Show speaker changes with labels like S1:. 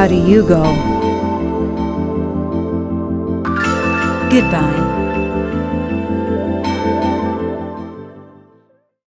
S1: How do you go. Goodbye.